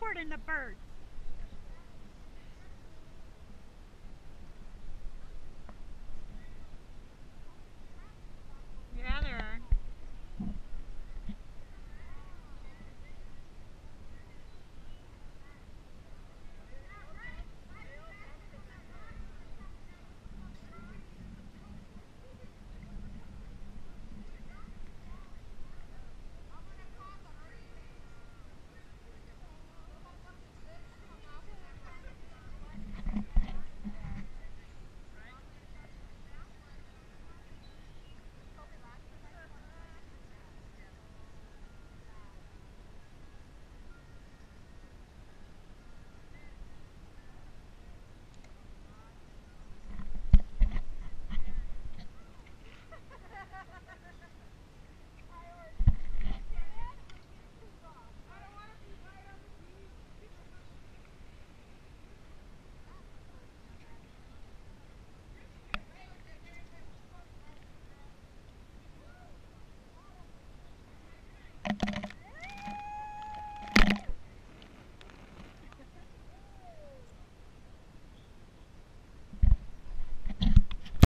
important the birds.